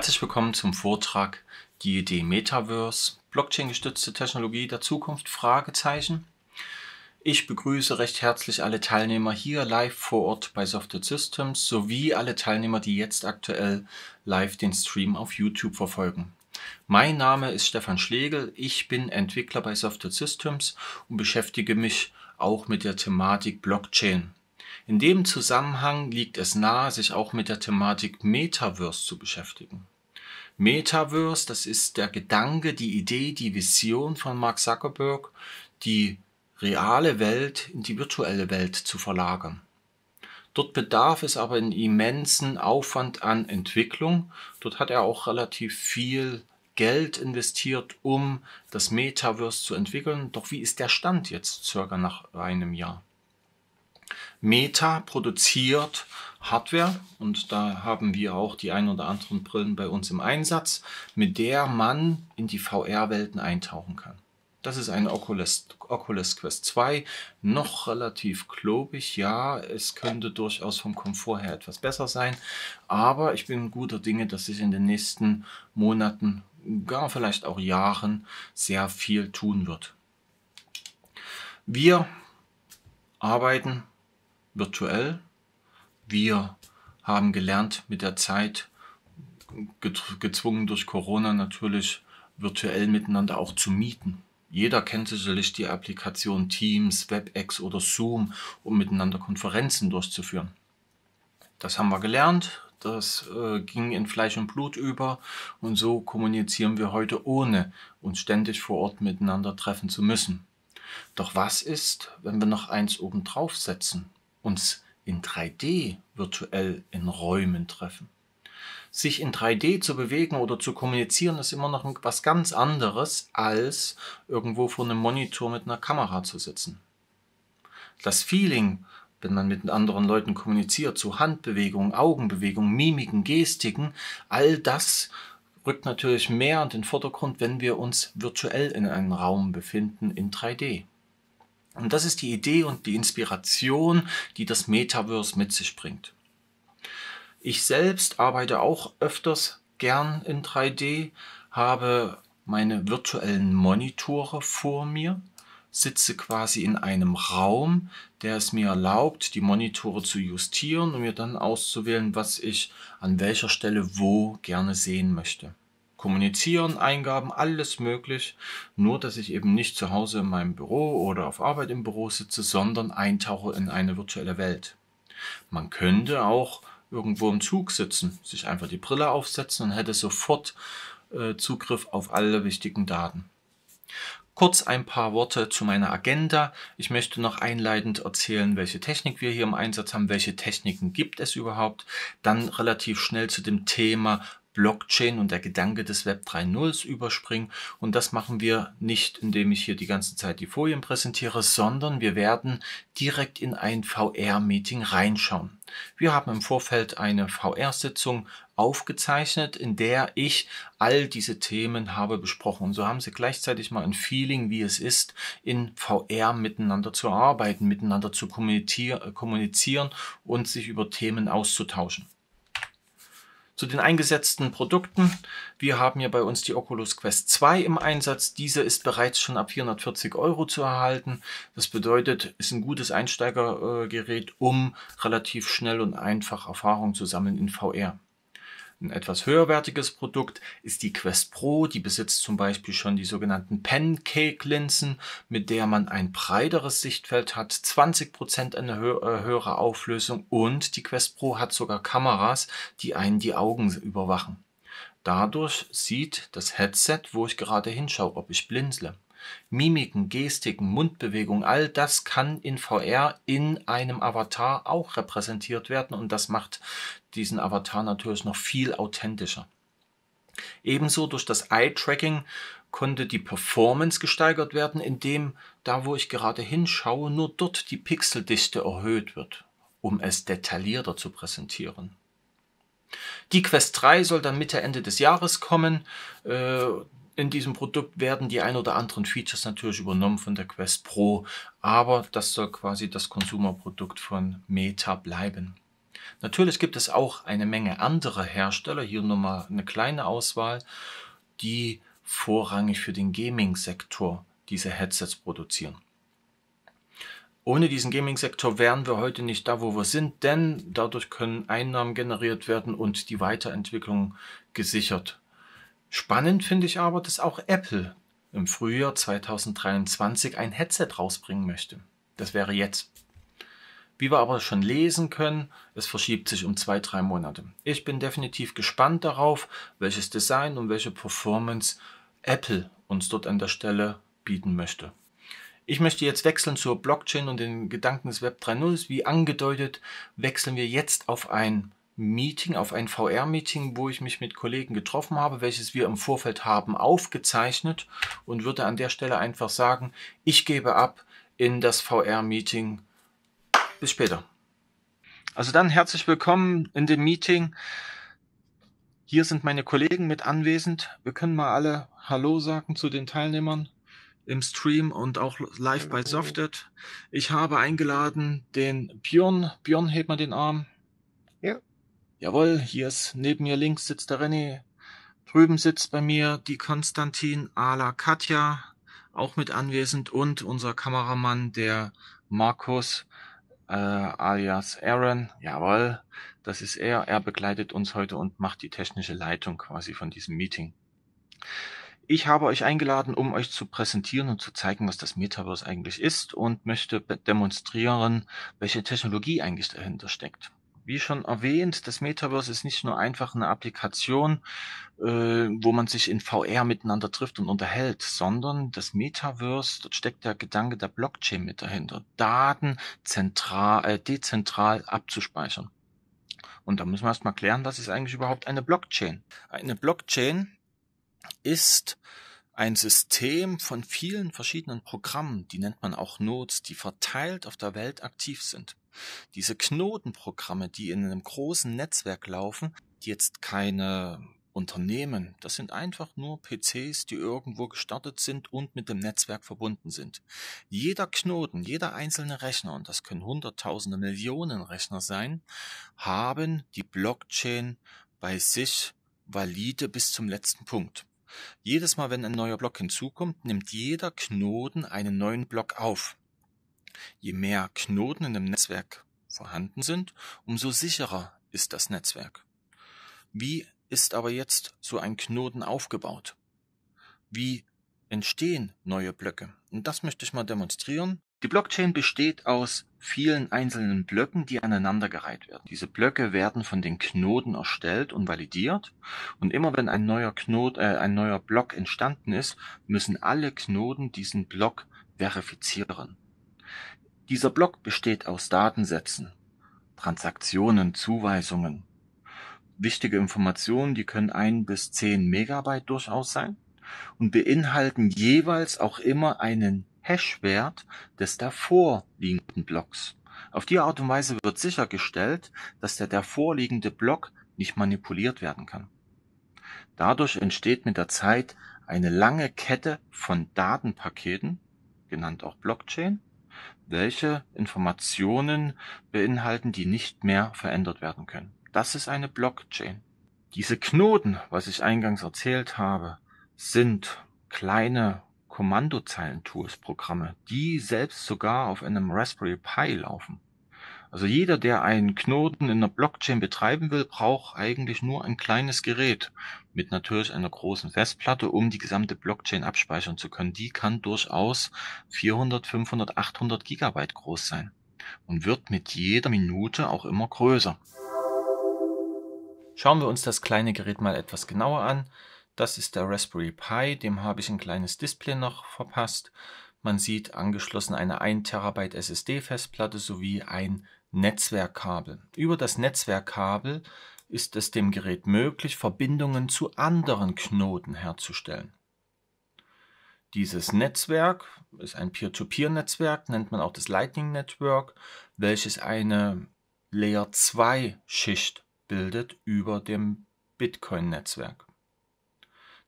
Herzlich willkommen zum Vortrag Die Idee Metaverse, Blockchain-gestützte Technologie der Zukunft? Fragezeichen. Ich begrüße recht herzlich alle Teilnehmer hier live vor Ort bei Software Systems sowie alle Teilnehmer, die jetzt aktuell live den Stream auf YouTube verfolgen. Mein Name ist Stefan Schlegel, ich bin Entwickler bei Software Systems und beschäftige mich auch mit der Thematik Blockchain. In dem Zusammenhang liegt es nahe, sich auch mit der Thematik Metaverse zu beschäftigen. Metaverse, das ist der Gedanke, die Idee, die Vision von Mark Zuckerberg, die reale Welt in die virtuelle Welt zu verlagern. Dort bedarf es aber einen immensen Aufwand an Entwicklung. Dort hat er auch relativ viel Geld investiert, um das Metaverse zu entwickeln. Doch wie ist der Stand jetzt circa nach einem Jahr? Meta produziert Hardware und da haben wir auch die ein oder anderen Brillen bei uns im Einsatz, mit der man in die VR-Welten eintauchen kann. Das ist ein Oculus, Oculus Quest 2, noch relativ klobig. Ja, es könnte durchaus vom Komfort her etwas besser sein, aber ich bin guter Dinge, dass sich in den nächsten Monaten, gar vielleicht auch Jahren, sehr viel tun wird. Wir arbeiten virtuell. Wir haben gelernt mit der Zeit, gezwungen durch Corona natürlich virtuell miteinander auch zu mieten. Jeder kennt sicherlich die Applikation Teams, WebEx oder Zoom, um miteinander Konferenzen durchzuführen. Das haben wir gelernt, das äh, ging in Fleisch und Blut über und so kommunizieren wir heute ohne uns ständig vor Ort miteinander treffen zu müssen. Doch was ist, wenn wir noch eins obendrauf setzen? Uns in 3D virtuell in Räumen treffen. Sich in 3D zu bewegen oder zu kommunizieren ist immer noch was ganz anderes, als irgendwo vor einem Monitor mit einer Kamera zu sitzen. Das Feeling, wenn man mit anderen Leuten kommuniziert, zu Handbewegungen, Augenbewegungen, Mimiken, Gestiken, all das rückt natürlich mehr in den Vordergrund, wenn wir uns virtuell in einem Raum befinden in 3D. Und das ist die Idee und die Inspiration, die das Metaverse mit sich bringt. Ich selbst arbeite auch öfters gern in 3D, habe meine virtuellen Monitore vor mir, sitze quasi in einem Raum, der es mir erlaubt, die Monitore zu justieren und mir dann auszuwählen, was ich an welcher Stelle wo gerne sehen möchte kommunizieren, Eingaben, alles möglich. Nur, dass ich eben nicht zu Hause in meinem Büro oder auf Arbeit im Büro sitze, sondern eintauche in eine virtuelle Welt. Man könnte auch irgendwo im Zug sitzen, sich einfach die Brille aufsetzen und hätte sofort äh, Zugriff auf alle wichtigen Daten. Kurz ein paar Worte zu meiner Agenda. Ich möchte noch einleitend erzählen, welche Technik wir hier im Einsatz haben, welche Techniken gibt es überhaupt. Dann relativ schnell zu dem Thema, Blockchain und der Gedanke des Web 3.0 überspringen. Und das machen wir nicht, indem ich hier die ganze Zeit die Folien präsentiere, sondern wir werden direkt in ein VR-Meeting reinschauen. Wir haben im Vorfeld eine VR-Sitzung aufgezeichnet, in der ich all diese Themen habe besprochen. Und so haben Sie gleichzeitig mal ein Feeling, wie es ist, in VR miteinander zu arbeiten, miteinander zu kommunizieren und sich über Themen auszutauschen. Zu den eingesetzten Produkten. Wir haben hier bei uns die Oculus Quest 2 im Einsatz. Diese ist bereits schon ab 440 Euro zu erhalten. Das bedeutet, ist ein gutes Einsteigergerät, um relativ schnell und einfach Erfahrung zu sammeln in VR. Ein etwas höherwertiges Produkt ist die Quest Pro. Die besitzt zum Beispiel schon die sogenannten Pancake-Linsen, mit der man ein breiteres Sichtfeld hat, 20% eine hö äh, höhere Auflösung und die Quest Pro hat sogar Kameras, die einen die Augen überwachen. Dadurch sieht das Headset, wo ich gerade hinschaue, ob ich blinzle. Mimiken, Gestiken, Mundbewegungen, all das kann in VR in einem Avatar auch repräsentiert werden und das macht diesen Avatar natürlich noch viel authentischer. Ebenso durch das Eye-Tracking konnte die Performance gesteigert werden, indem da, wo ich gerade hinschaue, nur dort die Pixeldichte erhöht wird, um es detaillierter zu präsentieren. Die Quest 3 soll dann Mitte, Ende des Jahres kommen. In diesem Produkt werden die ein oder anderen Features natürlich übernommen von der Quest Pro, aber das soll quasi das Konsumerprodukt von Meta bleiben. Natürlich gibt es auch eine Menge andere Hersteller, hier nur mal eine kleine Auswahl, die vorrangig für den Gaming-Sektor diese Headsets produzieren. Ohne diesen Gaming-Sektor wären wir heute nicht da, wo wir sind, denn dadurch können Einnahmen generiert werden und die Weiterentwicklung gesichert. Spannend finde ich aber, dass auch Apple im Frühjahr 2023 ein Headset rausbringen möchte. Das wäre jetzt. Wie wir aber schon lesen können, es verschiebt sich um zwei, drei Monate. Ich bin definitiv gespannt darauf, welches Design und welche Performance Apple uns dort an der Stelle bieten möchte. Ich möchte jetzt wechseln zur Blockchain und den Gedanken des Web 3.0. Wie angedeutet, wechseln wir jetzt auf ein Meeting, auf ein VR-Meeting, wo ich mich mit Kollegen getroffen habe, welches wir im Vorfeld haben aufgezeichnet und würde an der Stelle einfach sagen, ich gebe ab in das VR-Meeting bis später. Also dann herzlich willkommen in dem Meeting. Hier sind meine Kollegen mit anwesend. Wir können mal alle Hallo sagen zu den Teilnehmern im Stream und auch live bei Softed. Ich habe eingeladen den Björn. Björn, hebt mal den Arm. Ja. Jawohl, hier ist neben mir links sitzt der René. Drüben sitzt bei mir die Konstantin Ala Katja, auch mit anwesend und unser Kameramann, der Markus äh, alias Aaron. Jawohl, das ist er. Er begleitet uns heute und macht die technische Leitung quasi von diesem Meeting. Ich habe euch eingeladen, um euch zu präsentieren und zu zeigen, was das Metaverse eigentlich ist und möchte demonstrieren, welche Technologie eigentlich dahinter steckt. Wie schon erwähnt, das Metaverse ist nicht nur einfach eine Applikation, äh, wo man sich in VR miteinander trifft und unterhält, sondern das Metaverse, dort steckt der Gedanke der Blockchain mit dahinter, Daten zentral, äh, dezentral abzuspeichern. Und da müssen wir erstmal klären, was ist eigentlich überhaupt eine Blockchain? Eine Blockchain ist ein System von vielen verschiedenen Programmen, die nennt man auch Nodes, die verteilt auf der Welt aktiv sind. Diese Knotenprogramme, die in einem großen Netzwerk laufen, die jetzt keine Unternehmen, das sind einfach nur PCs, die irgendwo gestartet sind und mit dem Netzwerk verbunden sind. Jeder Knoten, jeder einzelne Rechner, und das können Hunderttausende, Millionen Rechner sein, haben die Blockchain bei sich valide bis zum letzten Punkt. Jedes Mal, wenn ein neuer Block hinzukommt, nimmt jeder Knoten einen neuen Block auf. Je mehr Knoten in dem Netzwerk vorhanden sind, umso sicherer ist das Netzwerk. Wie ist aber jetzt so ein Knoten aufgebaut? Wie entstehen neue Blöcke? Und das möchte ich mal demonstrieren. Die Blockchain besteht aus vielen einzelnen Blöcken, die aneinandergereiht werden. Diese Blöcke werden von den Knoten erstellt und validiert. Und immer wenn ein neuer Knot, äh, ein neuer Block entstanden ist, müssen alle Knoten diesen Block verifizieren. Dieser Block besteht aus Datensätzen, Transaktionen, Zuweisungen. Wichtige Informationen, die können ein bis zehn Megabyte durchaus sein und beinhalten jeweils auch immer einen Hashwert des davor liegenden Blocks. Auf die Art und Weise wird sichergestellt, dass der davorliegende Block nicht manipuliert werden kann. Dadurch entsteht mit der Zeit eine lange Kette von Datenpaketen, genannt auch Blockchain, welche Informationen beinhalten, die nicht mehr verändert werden können. Das ist eine Blockchain. Diese Knoten, was ich eingangs erzählt habe, sind kleine Kommandozeilen-Tools, Programme, die selbst sogar auf einem Raspberry Pi laufen. Also jeder, der einen Knoten in der Blockchain betreiben will, braucht eigentlich nur ein kleines Gerät mit natürlich einer großen Festplatte, um die gesamte Blockchain abspeichern zu können. Die kann durchaus 400, 500, 800 Gigabyte groß sein und wird mit jeder Minute auch immer größer. Schauen wir uns das kleine Gerät mal etwas genauer an. Das ist der Raspberry Pi, dem habe ich ein kleines Display noch verpasst. Man sieht angeschlossen eine 1 Terabyte SSD Festplatte sowie ein Netzwerkkabel. Über das Netzwerkkabel ist es dem Gerät möglich, Verbindungen zu anderen Knoten herzustellen. Dieses Netzwerk ist ein Peer-to-Peer-Netzwerk, nennt man auch das Lightning Network, welches eine Layer 2 Schicht bildet über dem Bitcoin-Netzwerk.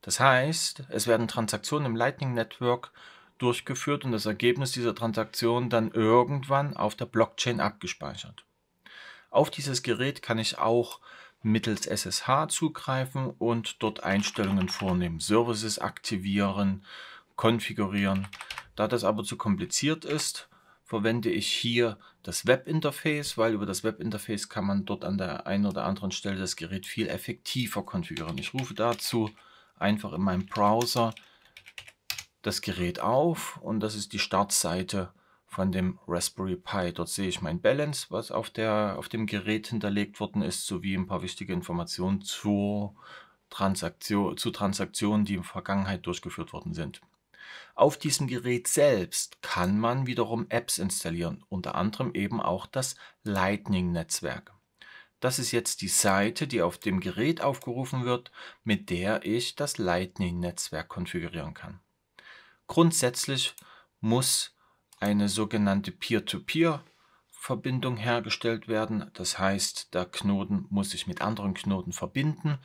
Das heißt, es werden Transaktionen im Lightning Network durchgeführt und das Ergebnis dieser Transaktion dann irgendwann auf der Blockchain abgespeichert. Auf dieses Gerät kann ich auch mittels SSH zugreifen und dort Einstellungen vornehmen, Services aktivieren, konfigurieren. Da das aber zu kompliziert ist, verwende ich hier das Webinterface, weil über das Webinterface kann man dort an der einen oder anderen Stelle das Gerät viel effektiver konfigurieren. Ich rufe dazu einfach in meinem Browser das Gerät auf und das ist die Startseite von dem Raspberry Pi. Dort sehe ich mein Balance, was auf, der, auf dem Gerät hinterlegt worden ist, sowie ein paar wichtige Informationen zur Transaktion, zu Transaktionen, die in der Vergangenheit durchgeführt worden sind. Auf diesem Gerät selbst kann man wiederum Apps installieren, unter anderem eben auch das Lightning-Netzwerk. Das ist jetzt die Seite, die auf dem Gerät aufgerufen wird, mit der ich das Lightning-Netzwerk konfigurieren kann. Grundsätzlich muss eine sogenannte Peer-to-Peer-Verbindung hergestellt werden. Das heißt, der Knoten muss sich mit anderen Knoten verbinden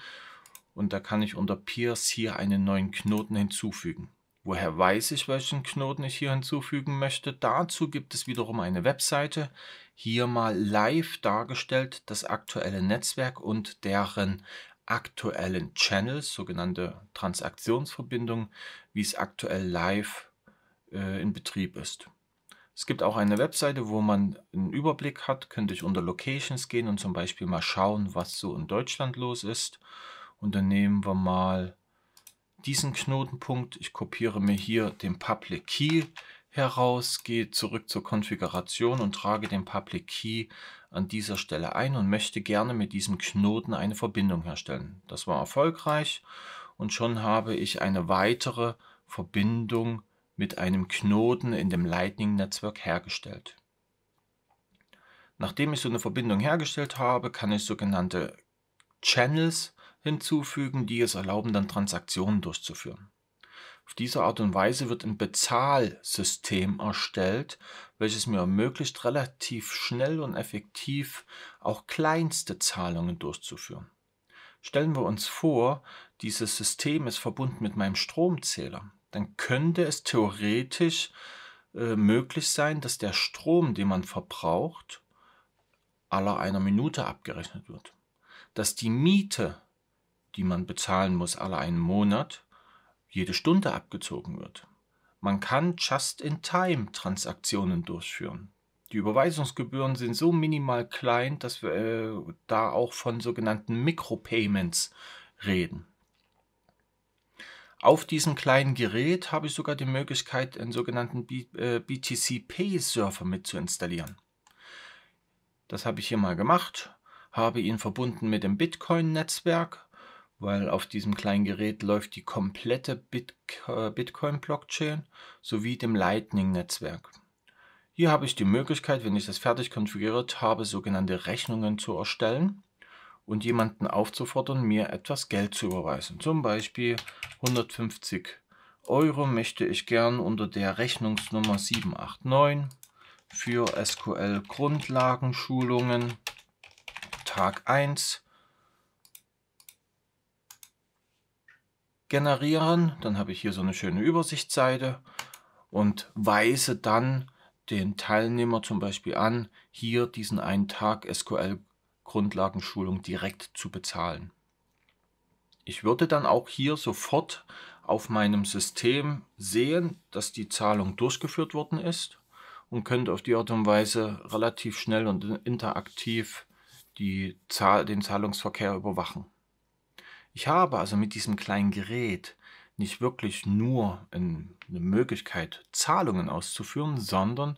und da kann ich unter Peers hier einen neuen Knoten hinzufügen. Woher weiß ich, welchen Knoten ich hier hinzufügen möchte? Dazu gibt es wiederum eine Webseite, hier mal live dargestellt das aktuelle Netzwerk und deren aktuellen Channels, sogenannte Transaktionsverbindungen, wie es aktuell live äh, in Betrieb ist. Es gibt auch eine Webseite, wo man einen Überblick hat. Könnte ich unter Locations gehen und zum Beispiel mal schauen, was so in Deutschland los ist. Und dann nehmen wir mal diesen Knotenpunkt. Ich kopiere mir hier den Public Key heraus, gehe zurück zur Konfiguration und trage den Public Key an dieser Stelle ein und möchte gerne mit diesem Knoten eine Verbindung herstellen. Das war erfolgreich und schon habe ich eine weitere Verbindung mit einem Knoten in dem Lightning-Netzwerk hergestellt. Nachdem ich so eine Verbindung hergestellt habe, kann ich sogenannte Channels hinzufügen, die es erlauben, dann Transaktionen durchzuführen. Auf diese Art und Weise wird ein Bezahlsystem erstellt, welches mir ermöglicht, relativ schnell und effektiv auch kleinste Zahlungen durchzuführen. Stellen wir uns vor, dieses System ist verbunden mit meinem Stromzähler dann könnte es theoretisch äh, möglich sein, dass der Strom, den man verbraucht, aller einer Minute abgerechnet wird. Dass die Miete, die man bezahlen muss, aller einen Monat, jede Stunde abgezogen wird. Man kann Just-in-Time-Transaktionen durchführen. Die Überweisungsgebühren sind so minimal klein, dass wir äh, da auch von sogenannten Micropayments reden. Auf diesem kleinen Gerät habe ich sogar die Möglichkeit, einen sogenannten BTC äh, mit zu installieren. Das habe ich hier mal gemacht, habe ihn verbunden mit dem Bitcoin-Netzwerk, weil auf diesem kleinen Gerät läuft die komplette äh, Bitcoin-Blockchain sowie dem Lightning-Netzwerk. Hier habe ich die Möglichkeit, wenn ich das fertig konfiguriert habe, sogenannte Rechnungen zu erstellen und jemanden aufzufordern, mir etwas Geld zu überweisen. Zum Beispiel 150 Euro möchte ich gern unter der Rechnungsnummer 789 für SQL Grundlagenschulungen Tag 1 generieren. Dann habe ich hier so eine schöne Übersichtsseite und weise dann den Teilnehmer zum Beispiel an, hier diesen einen Tag SQL Grundlagenschulung direkt zu bezahlen. Ich würde dann auch hier sofort auf meinem System sehen, dass die Zahlung durchgeführt worden ist und könnte auf die Art und Weise relativ schnell und interaktiv die Zahl, den Zahlungsverkehr überwachen. Ich habe also mit diesem kleinen Gerät nicht wirklich nur eine Möglichkeit, Zahlungen auszuführen, sondern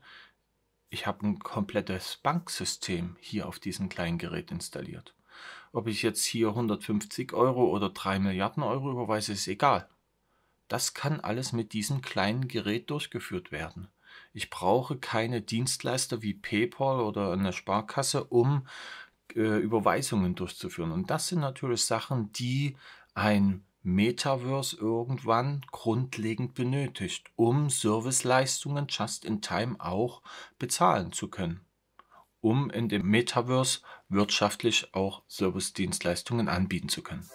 ich habe ein komplettes Banksystem hier auf diesem kleinen Gerät installiert. Ob ich jetzt hier 150 Euro oder 3 Milliarden Euro überweise, ist egal. Das kann alles mit diesem kleinen Gerät durchgeführt werden. Ich brauche keine Dienstleister wie PayPal oder eine Sparkasse, um äh, Überweisungen durchzuführen. Und das sind natürlich Sachen, die ein Metaverse irgendwann grundlegend benötigt, um Serviceleistungen just in time auch bezahlen zu können, um in dem Metaverse wirtschaftlich auch Servicedienstleistungen anbieten zu können.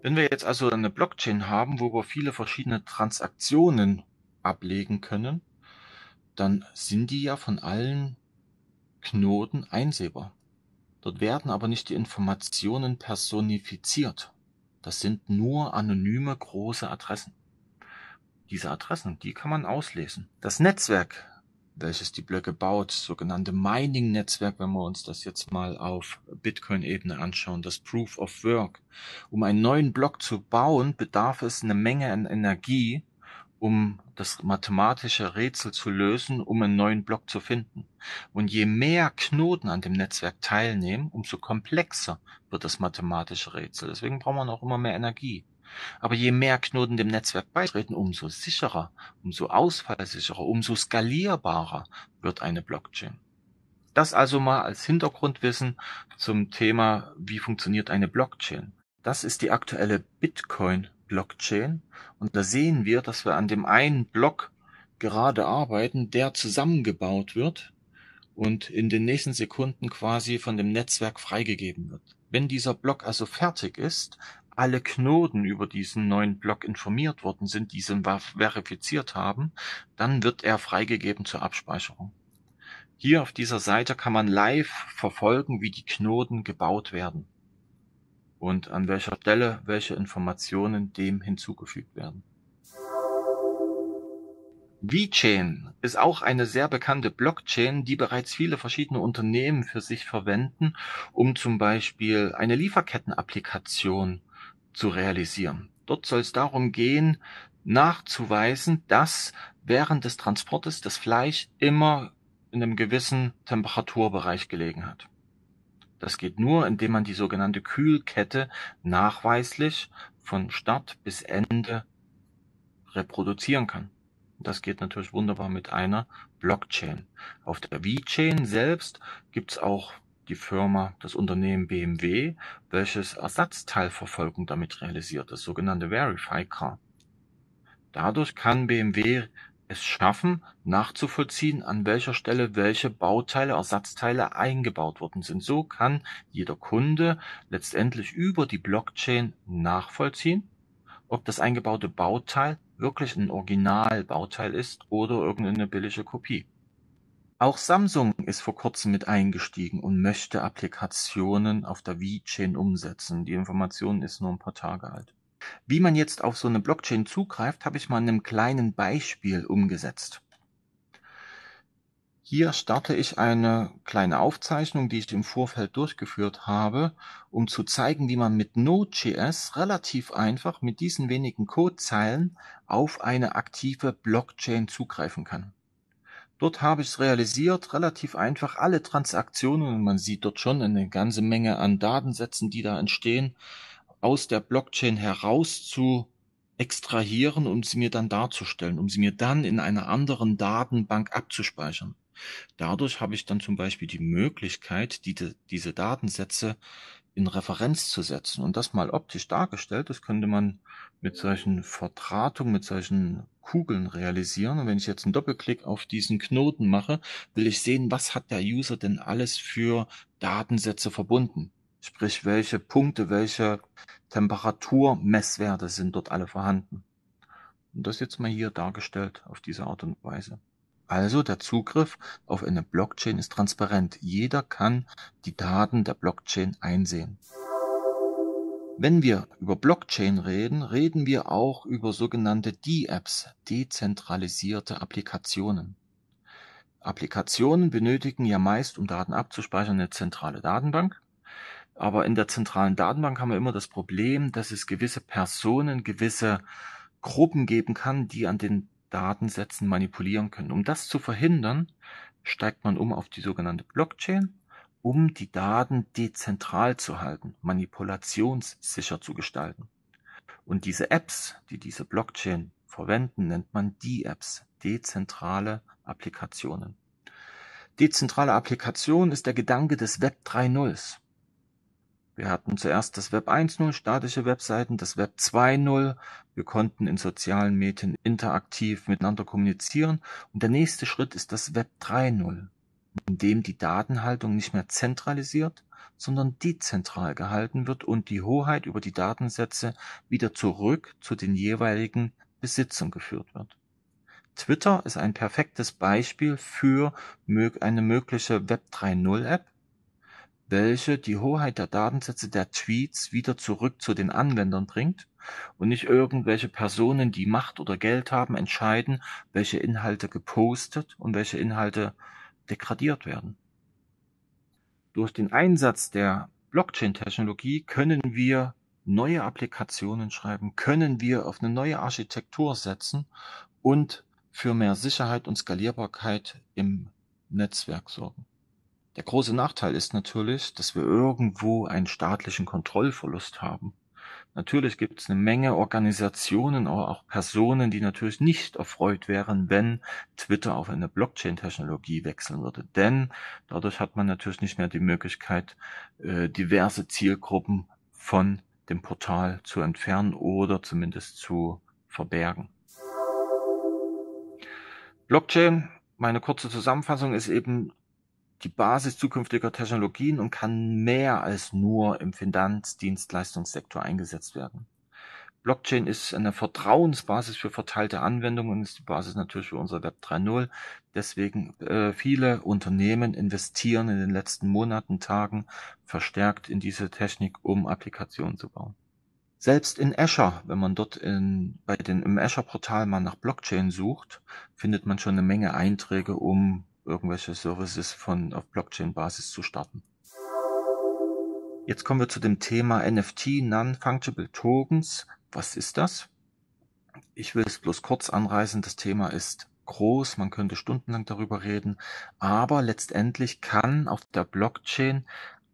Wenn wir jetzt also eine Blockchain haben, wo wir viele verschiedene Transaktionen ablegen können, dann sind die ja von allen Knoten einsehbar. Dort werden aber nicht die Informationen personifiziert. Das sind nur anonyme große Adressen. Diese Adressen, die kann man auslesen. Das Netzwerk, welches die Blöcke baut, sogenannte Mining-Netzwerk, wenn wir uns das jetzt mal auf Bitcoin-Ebene anschauen, das Proof of Work. Um einen neuen Block zu bauen, bedarf es eine Menge an Energie, um das mathematische Rätsel zu lösen, um einen neuen Block zu finden. Und je mehr Knoten an dem Netzwerk teilnehmen, umso komplexer wird das mathematische Rätsel. Deswegen braucht man auch immer mehr Energie. Aber je mehr Knoten dem Netzwerk beitreten, umso sicherer, umso ausfallsicherer, umso skalierbarer wird eine Blockchain. Das also mal als Hintergrundwissen zum Thema, wie funktioniert eine Blockchain. Das ist die aktuelle Bitcoin Blockchain. Und da sehen wir, dass wir an dem einen Block gerade arbeiten, der zusammengebaut wird und in den nächsten Sekunden quasi von dem Netzwerk freigegeben wird. Wenn dieser Block also fertig ist, alle Knoten über diesen neuen Block informiert worden sind, diesen verifiziert haben, dann wird er freigegeben zur Abspeicherung. Hier auf dieser Seite kann man live verfolgen, wie die Knoten gebaut werden und an welcher Stelle welche Informationen dem hinzugefügt werden. VeChain ist auch eine sehr bekannte Blockchain, die bereits viele verschiedene Unternehmen für sich verwenden, um zum Beispiel eine Lieferkettenapplikation zu realisieren. Dort soll es darum gehen, nachzuweisen, dass während des Transportes das Fleisch immer in einem gewissen Temperaturbereich gelegen hat. Das geht nur, indem man die sogenannte Kühlkette nachweislich von Start bis Ende reproduzieren kann. Das geht natürlich wunderbar mit einer Blockchain. Auf der V-Chain selbst gibt's auch die Firma, das Unternehmen BMW, welches Ersatzteilverfolgung damit realisiert, das sogenannte Verify Car. Dadurch kann BMW es schaffen, nachzuvollziehen, an welcher Stelle welche Bauteile, Ersatzteile eingebaut worden sind. So kann jeder Kunde letztendlich über die Blockchain nachvollziehen, ob das eingebaute Bauteil wirklich ein Originalbauteil ist oder irgendeine billige Kopie. Auch Samsung ist vor kurzem mit eingestiegen und möchte Applikationen auf der V-Chain umsetzen. Die Information ist nur ein paar Tage alt. Wie man jetzt auf so eine Blockchain zugreift, habe ich mal in einem kleinen Beispiel umgesetzt. Hier starte ich eine kleine Aufzeichnung, die ich im Vorfeld durchgeführt habe, um zu zeigen, wie man mit Node.js relativ einfach mit diesen wenigen Codezeilen auf eine aktive Blockchain zugreifen kann. Dort habe ich es realisiert, relativ einfach alle Transaktionen, und man sieht dort schon eine ganze Menge an Datensätzen, die da entstehen, aus der Blockchain heraus zu extrahieren, um sie mir dann darzustellen, um sie mir dann in einer anderen Datenbank abzuspeichern. Dadurch habe ich dann zum Beispiel die Möglichkeit, die, diese Datensätze in Referenz zu setzen und das mal optisch dargestellt. Das könnte man mit solchen Verdrahtungen, mit solchen Kugeln realisieren. Und wenn ich jetzt einen Doppelklick auf diesen Knoten mache, will ich sehen, was hat der User denn alles für Datensätze verbunden. Sprich, welche Punkte, welche Temperaturmesswerte sind dort alle vorhanden. Und das jetzt mal hier dargestellt auf diese Art und Weise. Also der Zugriff auf eine Blockchain ist transparent. Jeder kann die Daten der Blockchain einsehen. Wenn wir über Blockchain reden, reden wir auch über sogenannte D-Apps, dezentralisierte Applikationen. Applikationen benötigen ja meist, um Daten abzuspeichern, eine zentrale Datenbank. Aber in der zentralen Datenbank haben wir immer das Problem, dass es gewisse Personen, gewisse Gruppen geben kann, die an den Datensätzen manipulieren können. Um das zu verhindern, steigt man um auf die sogenannte Blockchain, um die Daten dezentral zu halten, manipulationssicher zu gestalten. Und diese Apps, die diese Blockchain verwenden, nennt man die Apps, dezentrale Applikationen. Dezentrale Applikation ist der Gedanke des Web 3.0s. Wir hatten zuerst das Web 1.0, statische Webseiten, das Web 2.0. Wir konnten in sozialen Medien interaktiv miteinander kommunizieren. Und der nächste Schritt ist das Web 3.0, in dem die Datenhaltung nicht mehr zentralisiert, sondern dezentral gehalten wird und die Hoheit über die Datensätze wieder zurück zu den jeweiligen Besitzern geführt wird. Twitter ist ein perfektes Beispiel für eine mögliche Web 3.0 App, welche die Hoheit der Datensätze der Tweets wieder zurück zu den Anwendern bringt und nicht irgendwelche Personen, die Macht oder Geld haben, entscheiden, welche Inhalte gepostet und welche Inhalte degradiert werden. Durch den Einsatz der Blockchain-Technologie können wir neue Applikationen schreiben, können wir auf eine neue Architektur setzen und für mehr Sicherheit und Skalierbarkeit im Netzwerk sorgen. Der große Nachteil ist natürlich, dass wir irgendwo einen staatlichen Kontrollverlust haben. Natürlich gibt es eine Menge Organisationen, aber auch Personen, die natürlich nicht erfreut wären, wenn Twitter auf eine Blockchain-Technologie wechseln würde. Denn dadurch hat man natürlich nicht mehr die Möglichkeit, äh, diverse Zielgruppen von dem Portal zu entfernen oder zumindest zu verbergen. Blockchain, meine kurze Zusammenfassung, ist eben die Basis zukünftiger Technologien und kann mehr als nur im Finanzdienstleistungssektor eingesetzt werden. Blockchain ist eine Vertrauensbasis für verteilte Anwendungen und ist die Basis natürlich für unser Web 3.0. Deswegen äh, viele Unternehmen investieren in den letzten Monaten, Tagen verstärkt in diese Technik, um Applikationen zu bauen. Selbst in Azure, wenn man dort in, bei den, im Azure-Portal mal nach Blockchain sucht, findet man schon eine Menge Einträge, um irgendwelche Services von auf Blockchain-Basis zu starten. Jetzt kommen wir zu dem Thema NFT, Non-Fungible Tokens. Was ist das? Ich will es bloß kurz anreißen. Das Thema ist groß, man könnte stundenlang darüber reden, aber letztendlich kann auf der Blockchain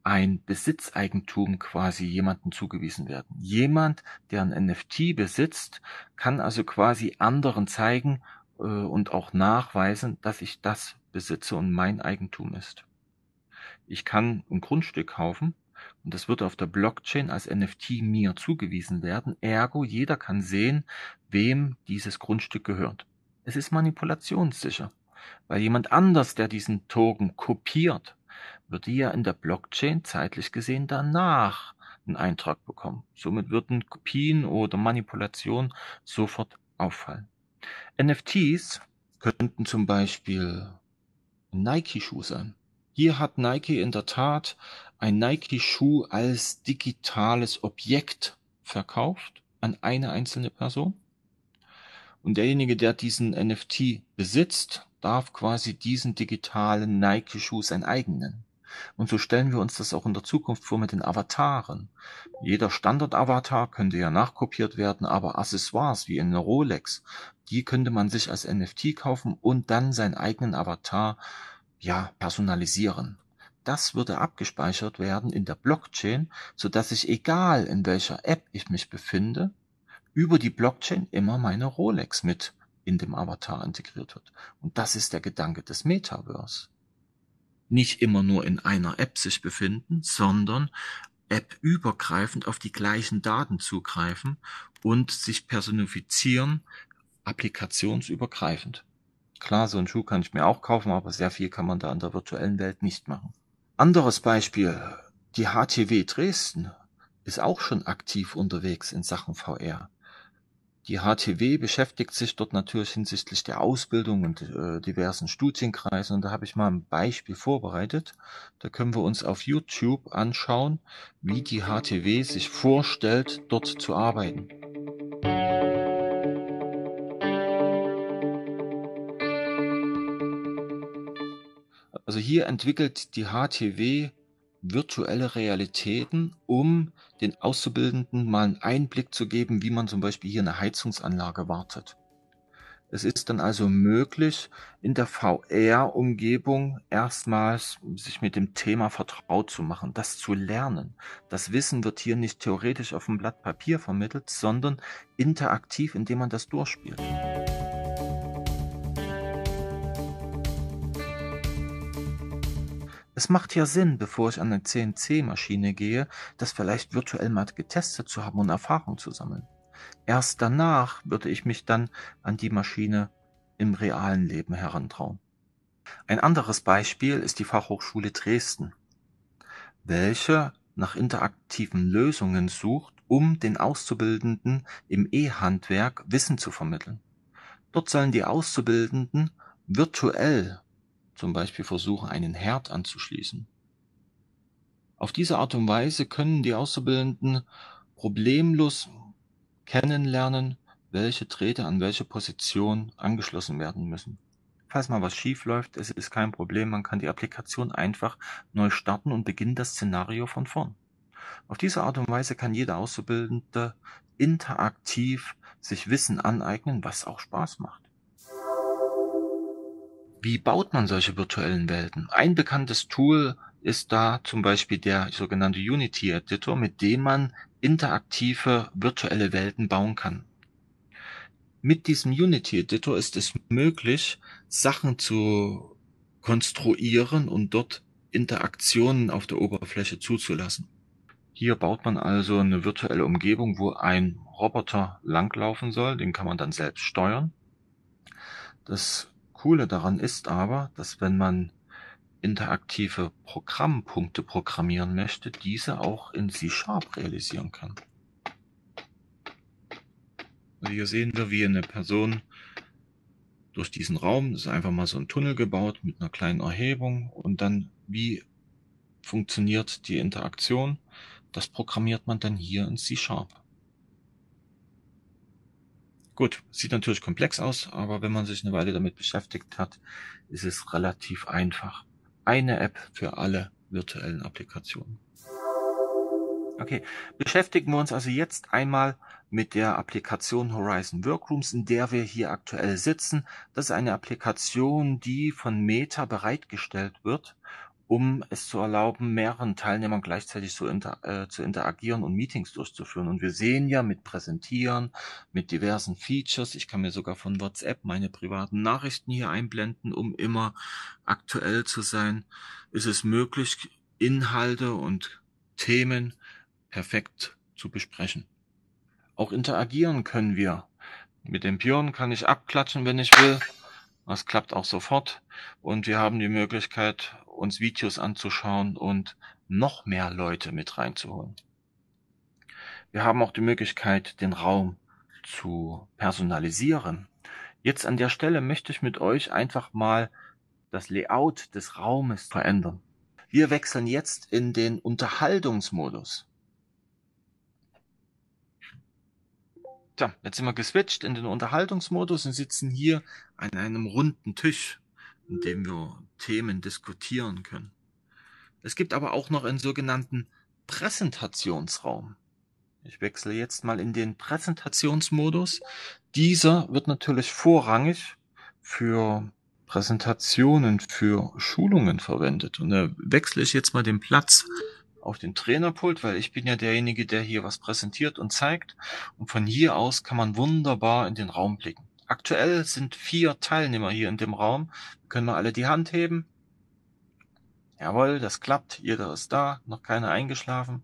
ein Besitzeigentum quasi jemandem zugewiesen werden. Jemand, der ein NFT besitzt, kann also quasi anderen zeigen und auch nachweisen, dass ich das besitze und mein Eigentum ist. Ich kann ein Grundstück kaufen und das wird auf der Blockchain als NFT mir zugewiesen werden. Ergo, jeder kann sehen, wem dieses Grundstück gehört. Es ist manipulationssicher, weil jemand anders, der diesen Token kopiert, würde ja in der Blockchain zeitlich gesehen danach einen Eintrag bekommen. Somit würden Kopien oder Manipulation sofort auffallen. NFTs könnten zum Beispiel Nike-Schuh sein. Hier hat Nike in der Tat ein Nike-Schuh als digitales Objekt verkauft an eine einzelne Person. Und derjenige, der diesen NFT besitzt, darf quasi diesen digitalen Nike-Schuh sein eigen nennen. Und so stellen wir uns das auch in der Zukunft vor mit den Avataren. Jeder Standard-Avatar könnte ja nachkopiert werden, aber Accessoires wie in Rolex, die könnte man sich als NFT kaufen und dann seinen eigenen Avatar ja personalisieren. Das würde abgespeichert werden in der Blockchain, so dass ich egal in welcher App ich mich befinde, über die Blockchain immer meine Rolex mit in dem Avatar integriert wird. Und das ist der Gedanke des Metaverse nicht immer nur in einer App sich befinden, sondern App-übergreifend auf die gleichen Daten zugreifen und sich personifizieren, applikationsübergreifend. Klar, so einen Schuh kann ich mir auch kaufen, aber sehr viel kann man da in der virtuellen Welt nicht machen. Anderes Beispiel, die HTW Dresden ist auch schon aktiv unterwegs in Sachen VR. Die HTW beschäftigt sich dort natürlich hinsichtlich der Ausbildung und äh, diversen Studienkreisen. Und da habe ich mal ein Beispiel vorbereitet. Da können wir uns auf YouTube anschauen, wie die HTW sich vorstellt, dort zu arbeiten. Also hier entwickelt die HTW virtuelle Realitäten, um den Auszubildenden mal einen Einblick zu geben, wie man zum Beispiel hier eine Heizungsanlage wartet. Es ist dann also möglich, in der VR-Umgebung erstmals sich mit dem Thema vertraut zu machen, das zu lernen. Das Wissen wird hier nicht theoretisch auf dem Blatt Papier vermittelt, sondern interaktiv, indem man das durchspielt. Es macht ja Sinn, bevor ich an eine CNC-Maschine gehe, das vielleicht virtuell mal getestet zu haben und Erfahrung zu sammeln. Erst danach würde ich mich dann an die Maschine im realen Leben herantrauen. Ein anderes Beispiel ist die Fachhochschule Dresden, welche nach interaktiven Lösungen sucht, um den Auszubildenden im E-Handwerk Wissen zu vermitteln. Dort sollen die Auszubildenden virtuell zum Beispiel versuchen, einen Herd anzuschließen. Auf diese Art und Weise können die Auszubildenden problemlos kennenlernen, welche Drähte an welche Position angeschlossen werden müssen. Falls mal was schief läuft, es ist kein Problem, man kann die Applikation einfach neu starten und beginnt das Szenario von vorn. Auf diese Art und Weise kann jeder Auszubildende interaktiv sich Wissen aneignen, was auch Spaß macht. Wie baut man solche virtuellen Welten? Ein bekanntes Tool ist da zum Beispiel der sogenannte Unity Editor, mit dem man interaktive virtuelle Welten bauen kann. Mit diesem Unity Editor ist es möglich, Sachen zu konstruieren und dort Interaktionen auf der Oberfläche zuzulassen. Hier baut man also eine virtuelle Umgebung, wo ein Roboter langlaufen soll, den kann man dann selbst steuern. Das Coole daran ist aber, dass wenn man interaktive Programmpunkte programmieren möchte, diese auch in C-Sharp realisieren kann. Also hier sehen wir, wie eine Person durch diesen Raum, das ist einfach mal so ein Tunnel gebaut mit einer kleinen Erhebung und dann wie funktioniert die Interaktion, das programmiert man dann hier in C-Sharp. Gut, sieht natürlich komplex aus, aber wenn man sich eine Weile damit beschäftigt hat, ist es relativ einfach. Eine App für alle virtuellen Applikationen. Okay, beschäftigen wir uns also jetzt einmal mit der Applikation Horizon Workrooms, in der wir hier aktuell sitzen. Das ist eine Applikation, die von Meta bereitgestellt wird um es zu erlauben, mehreren Teilnehmern gleichzeitig so inter, äh, zu interagieren und Meetings durchzuführen. Und wir sehen ja mit Präsentieren, mit diversen Features, ich kann mir sogar von WhatsApp meine privaten Nachrichten hier einblenden, um immer aktuell zu sein, ist es möglich, Inhalte und Themen perfekt zu besprechen. Auch interagieren können wir. Mit dem Björn kann ich abklatschen, wenn ich will. Das klappt auch sofort. Und wir haben die Möglichkeit, uns Videos anzuschauen und noch mehr Leute mit reinzuholen. Wir haben auch die Möglichkeit, den Raum zu personalisieren. Jetzt an der Stelle möchte ich mit euch einfach mal das Layout des Raumes verändern. Wir wechseln jetzt in den Unterhaltungsmodus. Tja, jetzt sind wir geswitcht in den Unterhaltungsmodus und sitzen hier an einem runden Tisch in dem wir Themen diskutieren können. Es gibt aber auch noch einen sogenannten Präsentationsraum. Ich wechsle jetzt mal in den Präsentationsmodus. Dieser wird natürlich vorrangig für Präsentationen, für Schulungen verwendet. Und da wechsle ich jetzt mal den Platz auf den Trainerpult, weil ich bin ja derjenige, der hier was präsentiert und zeigt. Und von hier aus kann man wunderbar in den Raum blicken. Aktuell sind vier Teilnehmer hier in dem Raum. Können wir alle die Hand heben? Jawohl, das klappt. Jeder ist da, noch keiner eingeschlafen.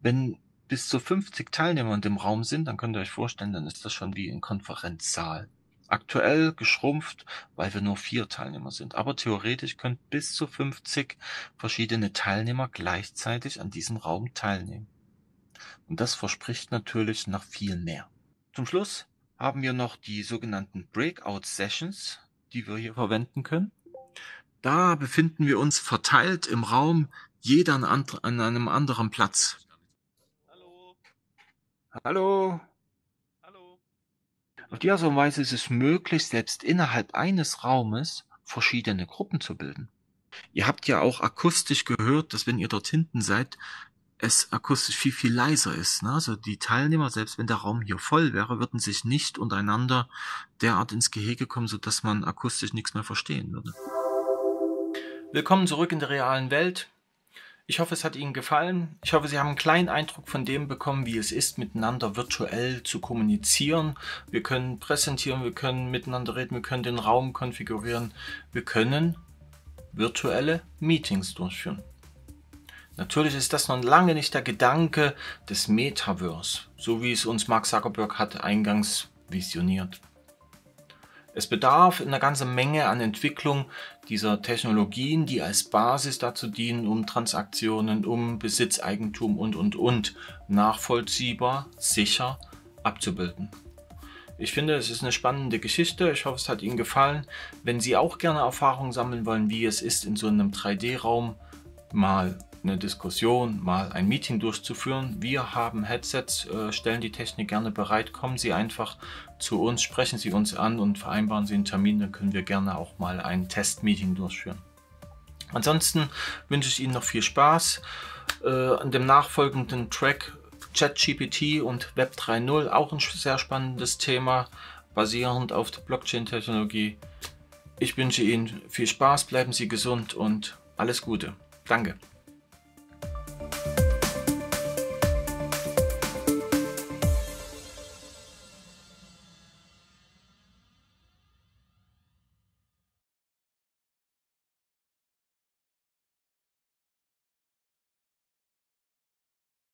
Wenn bis zu 50 Teilnehmer in dem Raum sind, dann könnt ihr euch vorstellen, dann ist das schon wie ein Konferenzsaal. Aktuell geschrumpft, weil wir nur vier Teilnehmer sind. Aber theoretisch können bis zu 50 verschiedene Teilnehmer gleichzeitig an diesem Raum teilnehmen. Und das verspricht natürlich noch viel mehr. Zum Schluss haben wir noch die sogenannten Breakout Sessions, die wir hier verwenden können. Da befinden wir uns verteilt im Raum, jeder an, an einem anderen Platz. Hallo. Hallo. Hallo. Auf die Art und Weise ist es möglich, selbst innerhalb eines Raumes verschiedene Gruppen zu bilden. Ihr habt ja auch akustisch gehört, dass wenn ihr dort hinten seid, es akustisch viel, viel leiser ist. Ne? Also die Teilnehmer, selbst wenn der Raum hier voll wäre, würden sich nicht untereinander derart ins Gehege kommen, sodass man akustisch nichts mehr verstehen würde. Willkommen zurück in der realen Welt. Ich hoffe, es hat Ihnen gefallen. Ich hoffe, Sie haben einen kleinen Eindruck von dem bekommen, wie es ist, miteinander virtuell zu kommunizieren. Wir können präsentieren, wir können miteinander reden, wir können den Raum konfigurieren, wir können virtuelle Meetings durchführen. Natürlich ist das noch lange nicht der Gedanke des Metaverse, so wie es uns Mark Zuckerberg hat eingangs visioniert. Es bedarf eine ganze Menge an Entwicklung dieser Technologien, die als Basis dazu dienen, um Transaktionen, um Besitzeigentum und, und, und nachvollziehbar, sicher abzubilden. Ich finde, es ist eine spannende Geschichte. Ich hoffe, es hat Ihnen gefallen. Wenn Sie auch gerne Erfahrungen sammeln wollen, wie es ist, in so einem 3D-Raum mal eine Diskussion, mal ein Meeting durchzuführen. Wir haben Headsets, äh, stellen die Technik gerne bereit. Kommen Sie einfach zu uns, sprechen Sie uns an und vereinbaren Sie einen Termin, dann können wir gerne auch mal ein Testmeeting durchführen. Ansonsten wünsche ich Ihnen noch viel Spaß äh, an dem nachfolgenden Track ChatGPT und Web 3.0, auch ein sehr spannendes Thema, basierend auf der Blockchain-Technologie. Ich wünsche Ihnen viel Spaß, bleiben Sie gesund und alles Gute. Danke.